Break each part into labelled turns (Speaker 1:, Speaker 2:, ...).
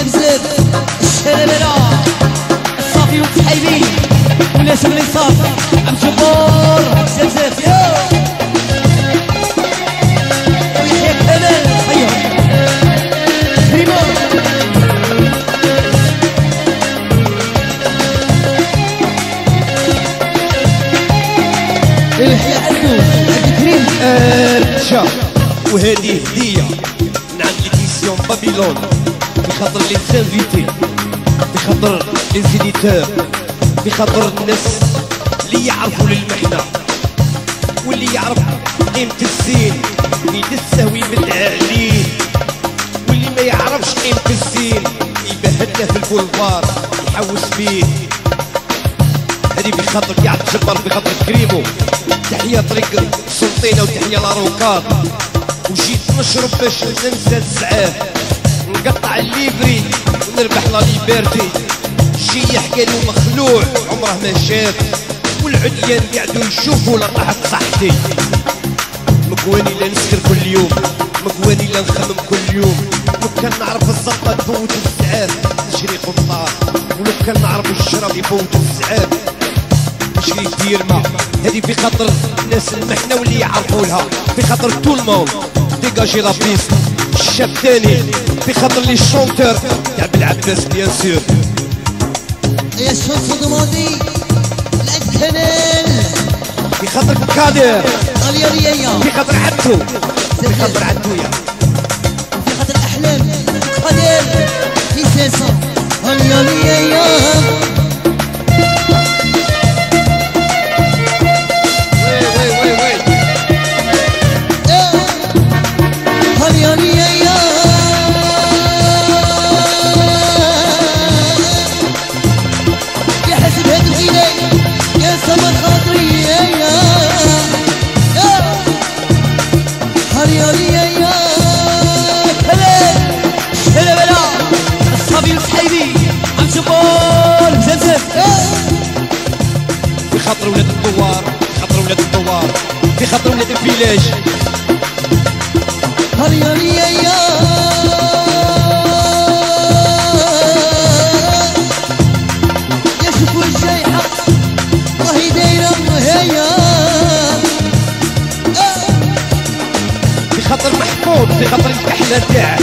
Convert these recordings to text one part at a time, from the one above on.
Speaker 1: الشلبلة الصافي والتحيبي والناس اللي صافي عم عبد الكريم
Speaker 2: ارجع وهذه هدية. من عند les éditions Babylone. بخاطر les invités بخاطر les éditeurs بخاطر الناس اللي يعرفوا للمحنة واللي يعرف قيمة الزين يدسه ويبدع عليه واللي ما يعرفش قيمة الزين يبهدله في البولفار يحوس فيه هذه بخاطر قاعد تجبر بخاطر كريمو. تحية طريق سلطينة وتحية لاروكار وجيت نشرب باش ننسى السعاف نقطع الليبري ونربح لا ليبرتي. جي يحكي له مخلوع عمره ما شاف. والعديان قاعدوا يشوفوا لطحت صحتي. مكواني لا نسكر كل يوم مكواني لا نخمم كل يوم. لو كان نعرف الزبطة تفوت السعاف نشري قنطار ولو كان نعرف الشراب يفوت السعاف نشري ديرما هذه في خاطر الناس المحنة واللي يعرفوا لها. في خاطر تو الموند ديجاجي لا بيست الشاب تاني في خاطر لي شونتور تاع بالعباس بيان سور.
Speaker 1: يا شوف ضمودي الكنال
Speaker 2: في خاطر كادر. في خاطر عدو في خاطر عدويا
Speaker 1: سما
Speaker 2: في خاطر ولاد الدوار في خاطر ولاد الدوار في خاطر ولاد الفيلاج
Speaker 1: اليالية يا.
Speaker 2: خاطر محمود في خاطر الكحلة تاعك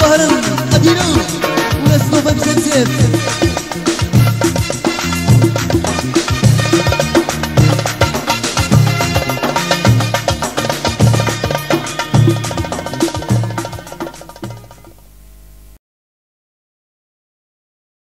Speaker 1: هرم مدينة وناس نوفا مسلسل